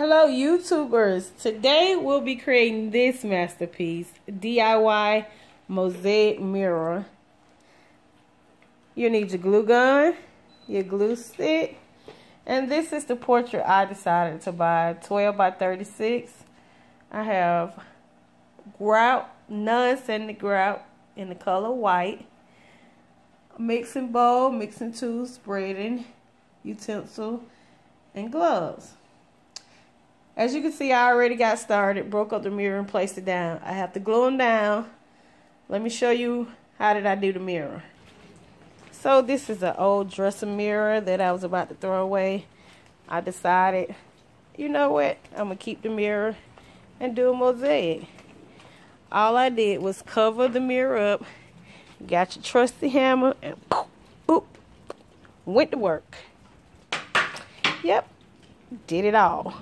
Hello YouTubers! Today we'll be creating this masterpiece, DIY mosaic mirror. You need your glue gun, your glue stick, and this is the portrait I decided to buy, 12 by 36. I have grout, non-scented grout in the color white, mixing bowl, mixing tool, spreading utensil, and gloves. As you can see, I already got started, broke up the mirror and placed it down. I have to glue them down. Let me show you how did I do the mirror. So this is an old dresser mirror that I was about to throw away. I decided, you know what, I'm going to keep the mirror and do a mosaic. All I did was cover the mirror up, got your trusty hammer, and boop, went to work. Yep, did it all.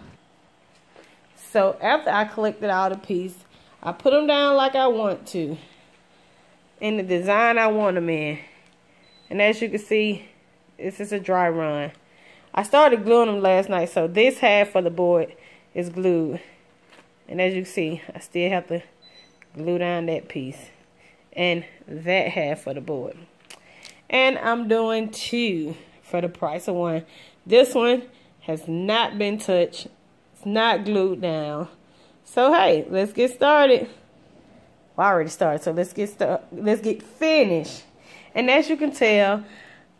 So after I collected all the pieces, I put them down like I want to. In the design I want them in. And as you can see, this is a dry run. I started gluing them last night, so this half of the board is glued. And as you can see, I still have to glue down that piece. And that half of the board. And I'm doing two for the price of one. This one has not been touched it's not glued down. So hey, let's get started. Well, I already started, so let's get start. Let's get finished. And as you can tell,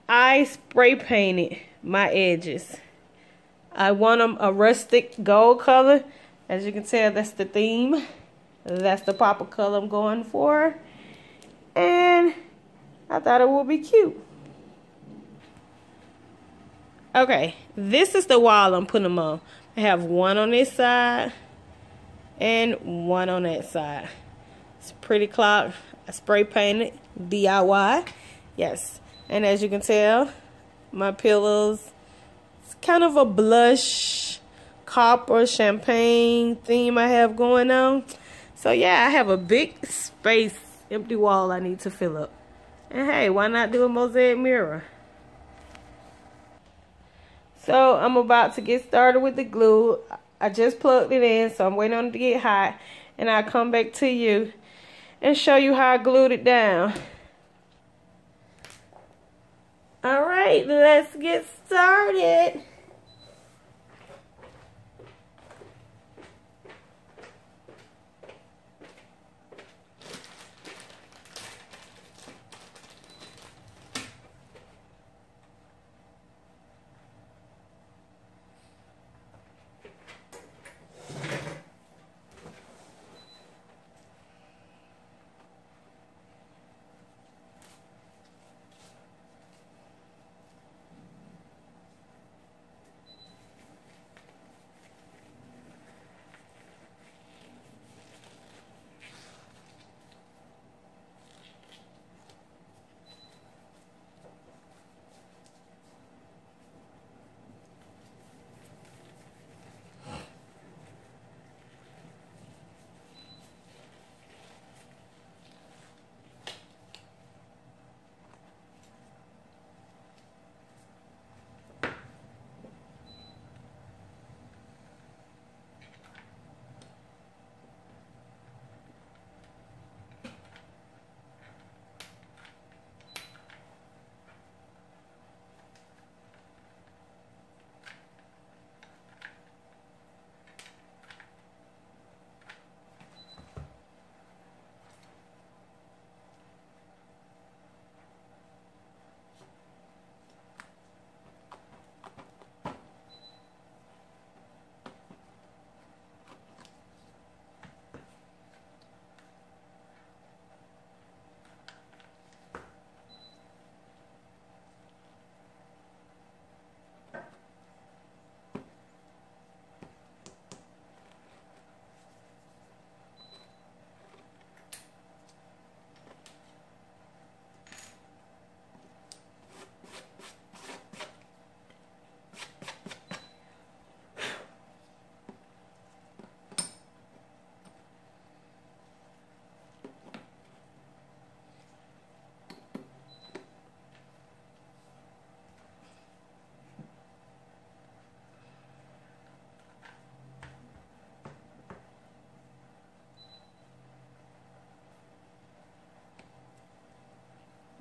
I spray painted my edges. I want them a rustic gold color. As you can tell, that's the theme. That's the pop of color I'm going for. And I thought it would be cute. Okay, this is the wall I'm putting them on. I have one on this side and one on that side. It's pretty clock. I spray painted DIY. Yes. And as you can tell, my pillows, it's kind of a blush, copper, champagne theme I have going on. So yeah, I have a big space, empty wall I need to fill up. And hey, why not do a mosaic mirror? So I'm about to get started with the glue. I just plugged it in, so I'm waiting on it to get hot. And I'll come back to you and show you how I glued it down. All right, let's get started.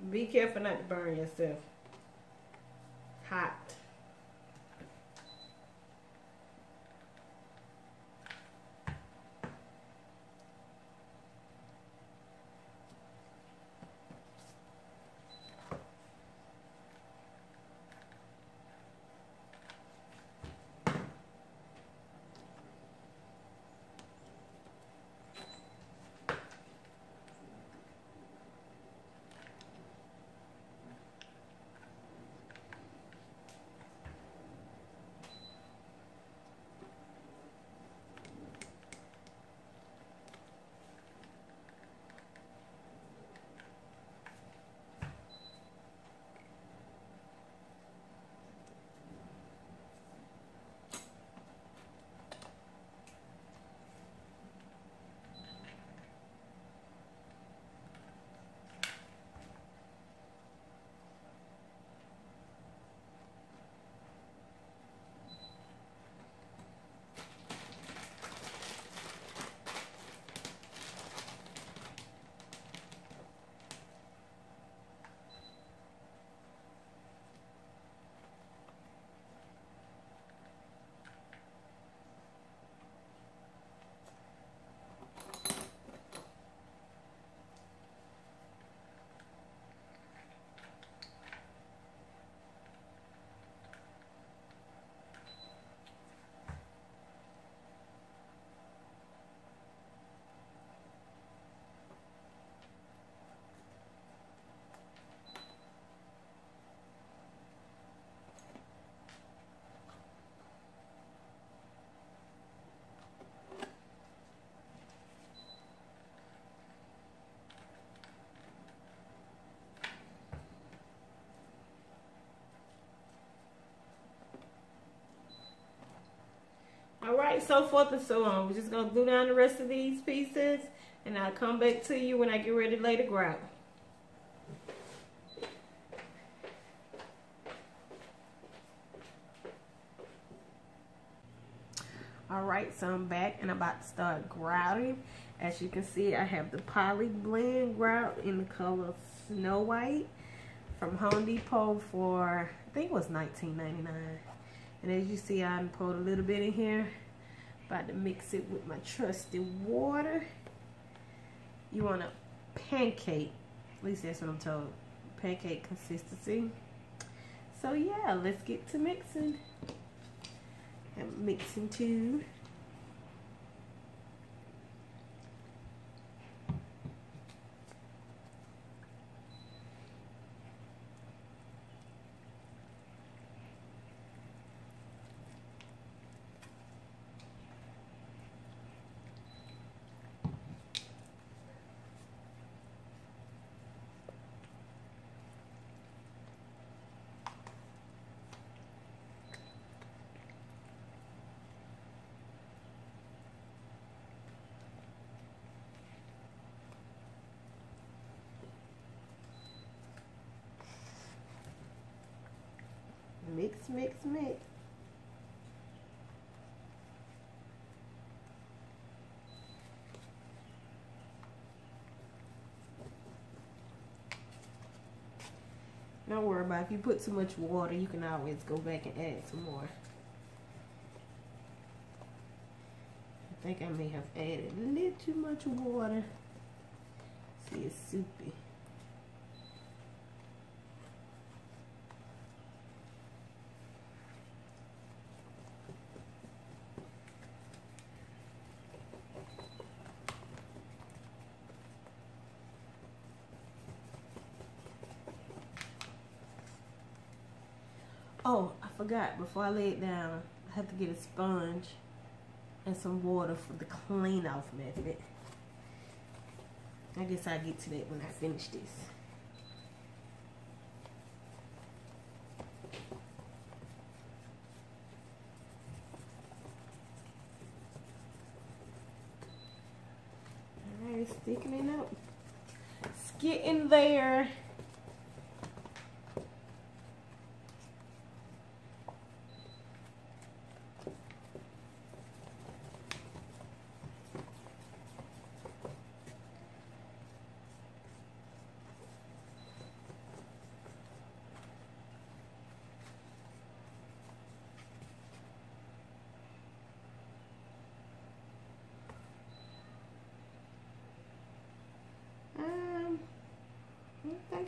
Be careful not to burn yourself. All right, so forth and so on. We're just going to glue down the rest of these pieces, and I'll come back to you when I get ready to lay the grout. All right, so I'm back and about to start grouting. As you can see, I have the Poly Blend grout in the color Snow White from Home Depot for, I think it was $19.99. And as you see, I poured a little bit in here. About to mix it with my trusty water. You want a pancake, at least that's what I'm told, pancake consistency. So yeah, let's get to mixing. I'm mixing too. Mix, mix, mix. Don't worry about it. if you put too much water, you can always go back and add some more. I think I may have added a little too much water. See, it's soupy. Oh, I forgot. Before I lay it down, I have to get a sponge and some water for the clean off method. I guess I'll get to that when I finish this. Alright, sticking it up. It's getting there.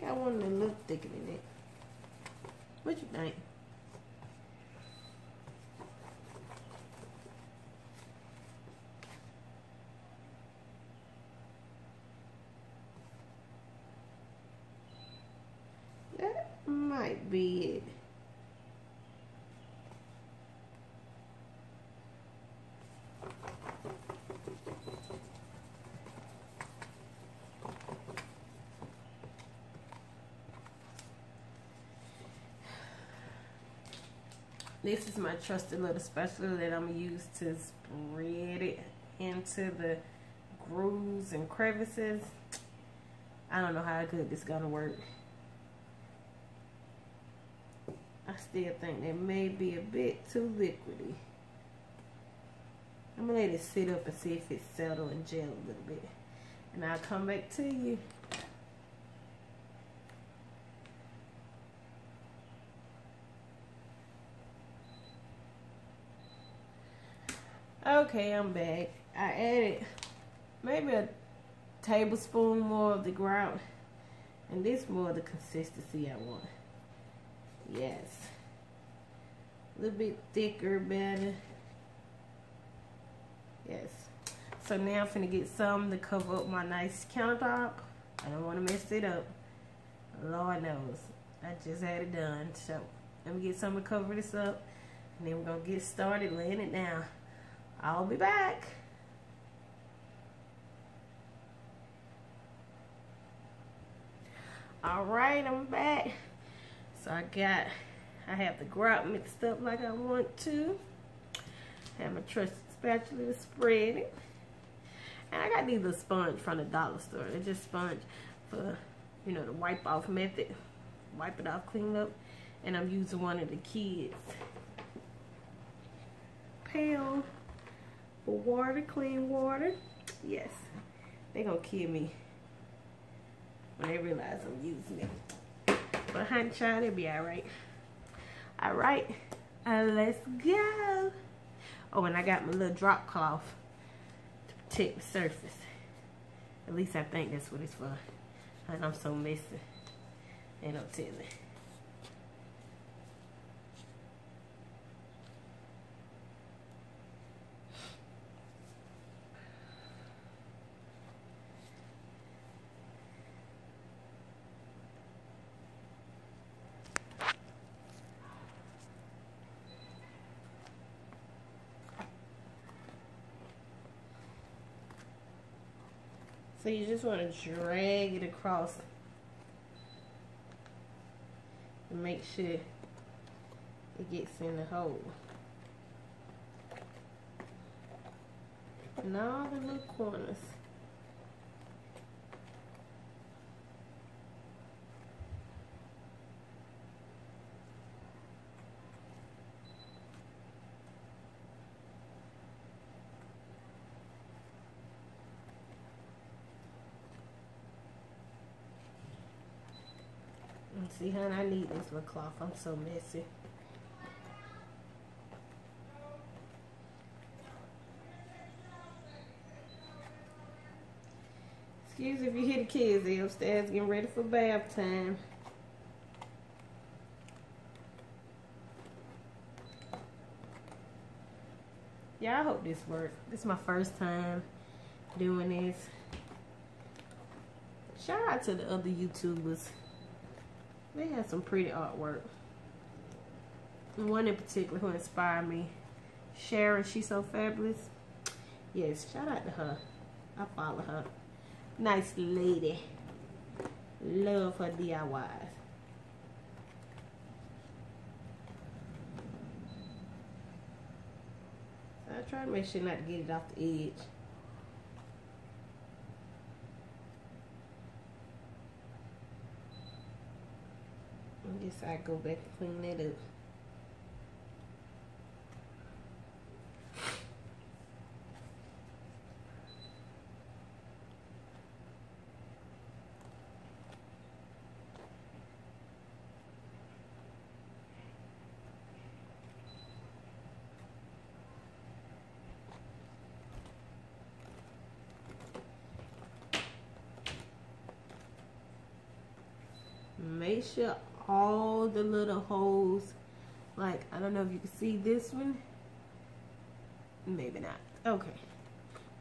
Think one a little thicker than that. What you think? That might be it. This is my trusted little spatula that I'm going to use to spread it into the grooves and crevices. I don't know how good this is going to work. I still think it may be a bit too liquidy. I'm going to let it sit up and see if it's settled and gel a little bit. And I'll come back to you. Okay, I'm back. I added maybe a tablespoon more of the grout. And this more the consistency I want. Yes. A little bit thicker, better. Yes. So now I'm finna get some to cover up my nice countertop. I don't want to mess it up. Lord knows. I just had it done. So let me get some to cover this up. And then we're going to get started laying it down. I'll be back. All right, I'm back. So I got, I have the grout mixed up like I want to. Have my trusted spatula to spread it. And I got these little sponge from the dollar store. They're just sponge for, you know, the wipe off method. Wipe it off, clean up. And I'm using one of the kids. Pail water, clean water. Yes, they're gonna kill me when they realize I'm using it. But child, it'll be alright. Alright, uh, let's go. Oh, and I got my little drop cloth to protect the surface. At least I think that's what it's for. And I'm so messy. Ain't no telling. So you just want to drag it across and make sure it gets in the hole. And all the little corners. See, honey, I need this little cloth. I'm so messy. Excuse if you hear the kids. They upstairs getting ready for bath time. Yeah, I hope this works. This is my first time doing this. Shout out to the other YouTubers. They had some pretty artwork. One in particular who inspired me. Sharon, she's so fabulous. Yes, shout out to her. I follow her. Nice lady. Love her DIYs. I try to make sure not to get it off the edge. guess I go back and clean that up. make sure all the little holes, like, I don't know if you can see this one. Maybe not. Okay.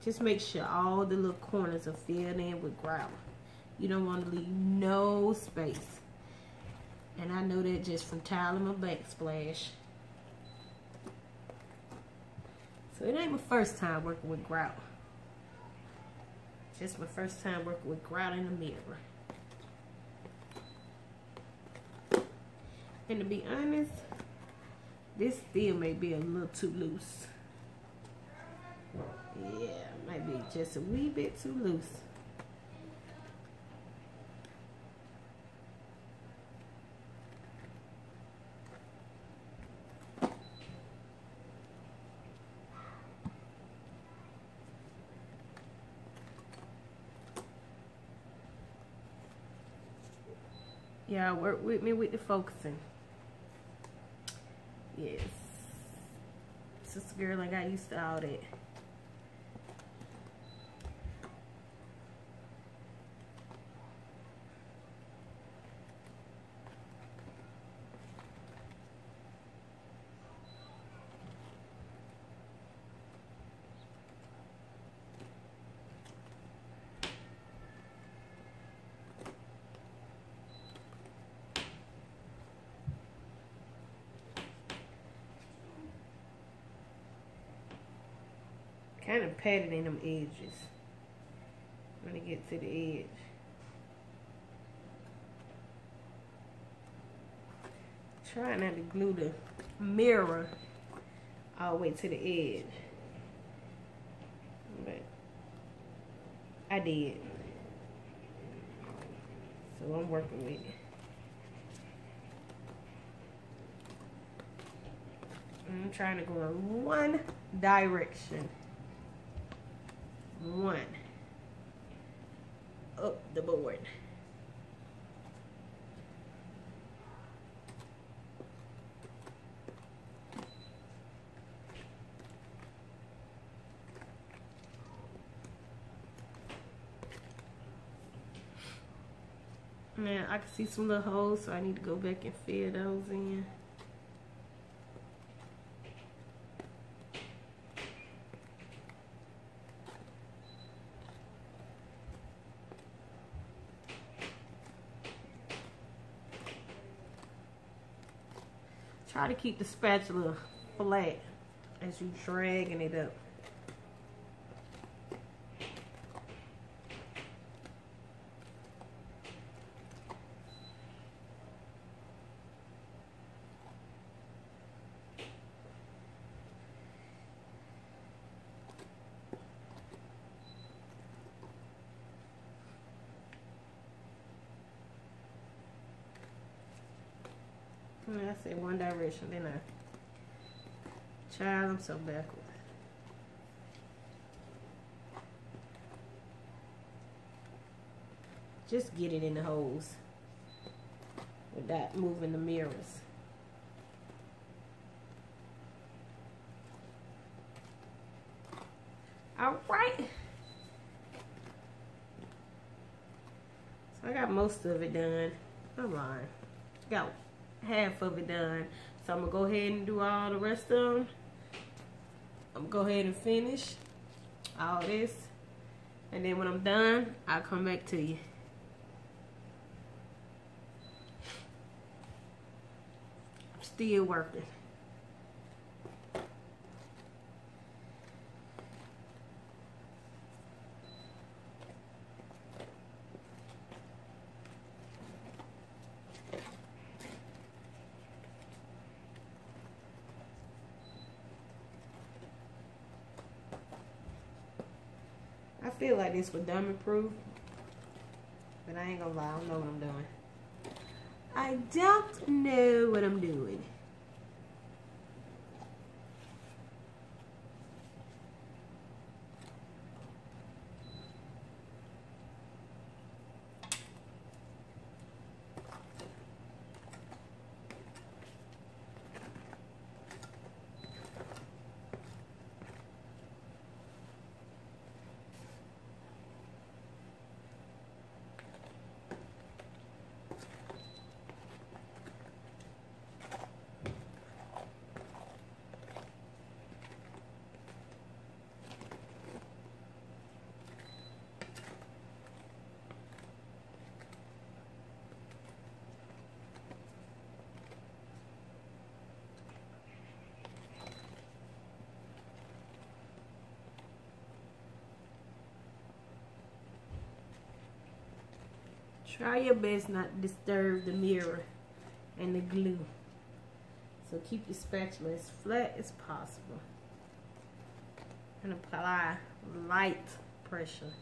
Just make sure all the little corners are filled in with grout. You don't want to leave no space. And I know that just from tiling my backsplash. So it ain't my first time working with grout. Just my first time working with grout in the mirror. And to be honest, this still may be a little too loose. Yeah, might be just a wee bit too loose. Yeah, work with me with the focusing. Yes. Sister girl, I got used to all. Kind of patted in them edges when it gets to the edge. Try not to glue the mirror all the way to the edge. But I did. So I'm working with it. I'm trying to go in one direction one up the board. Man, I can see some little holes, so I need to go back and fill those in. Try to keep the spatula flat as you dragging it up. I said one direction, then I, child, I'm so backward. Just get it in the holes without moving the mirrors. All right. So I got most of it done. I'm lying. Got half of it done. So I'm going to go ahead and do all the rest of them. I'm going to go ahead and finish all this. And then when I'm done, I'll come back to you. I'm still working. Like this was dummy proof. But I ain't gonna lie, I don't know what I'm doing. I don't know what I'm doing. Try your best not to disturb the mirror and the glue. So keep your spatula as flat as possible. And apply light pressure.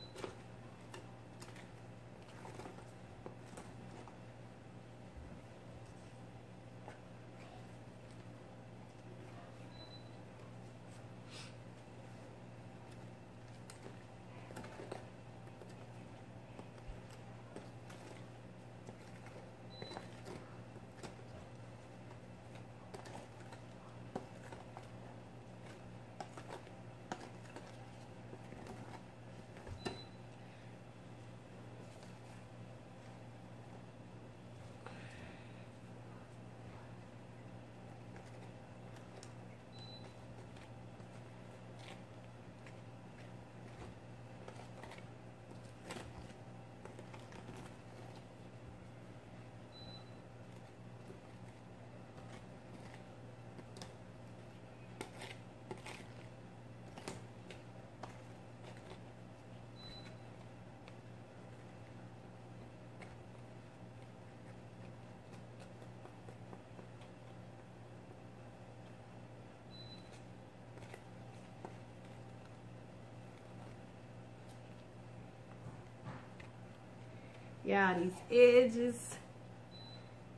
Yeah, these edges,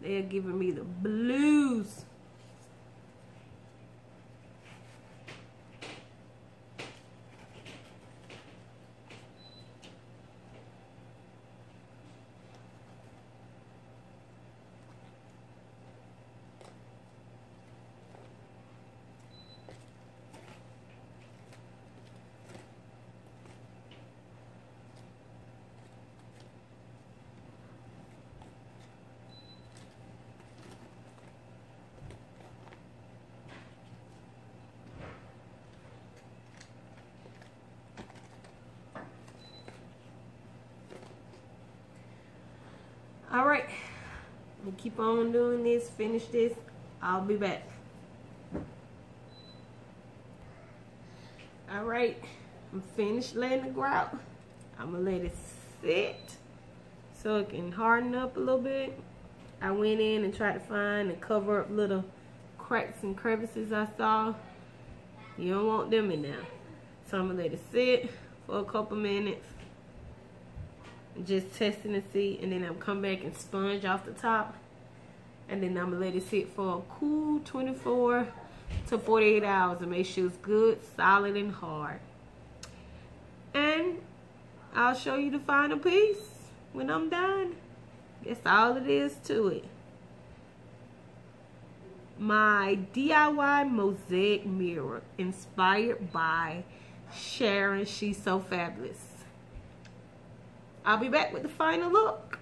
they're giving me the blues. All right, we keep on doing this, finish this. I'll be back. All right, I'm finished laying the grout. I'm gonna let it sit so it can harden up a little bit. I went in and tried to find and cover up little cracks and crevices I saw. You don't want them in there. So I'm gonna let it sit for a couple minutes just testing to see and then I'm come back and sponge off the top. And then I'm gonna let it sit for a cool 24 to 48 hours and make sure it's good solid and hard. And I'll show you the final piece when I'm done. That's all it is to it. My DIY mosaic mirror inspired by Sharon. She's so fabulous I'll be back with the final look.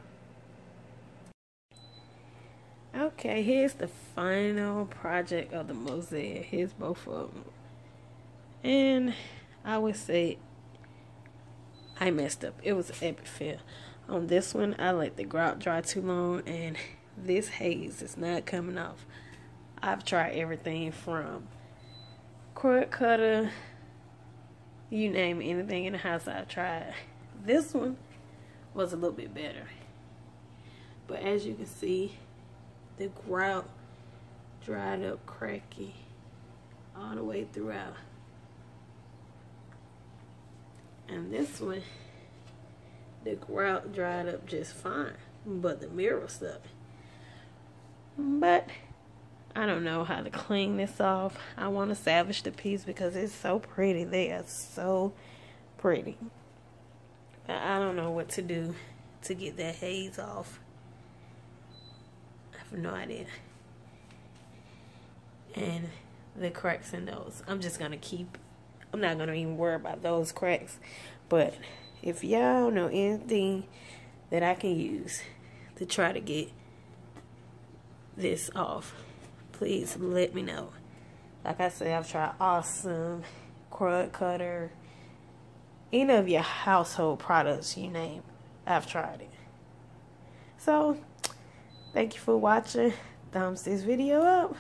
Okay, here's the final project of the mosaic. Here's both of them. And I would say I messed up. It was an epic fail. On this one, I let the grout dry too long and this haze is not coming off. I've tried everything from cord cutter, you name anything in the house I've tried. This one was a little bit better. But as you can see, the grout dried up cracky all the way throughout. And this one, the grout dried up just fine, but the mirror stuck. But I don't know how to clean this off. I want to salvage the piece because it's so pretty. They are so pretty. I don't know what to do to get that haze off. I have no idea. And the cracks in those. I'm just going to keep, I'm not going to even worry about those cracks. But if y'all know anything that I can use to try to get this off, please let me know. Like I said, I've tried awesome cord cutter, any of your household products you name, I've tried it. So, thank you for watching. Thumbs this video up.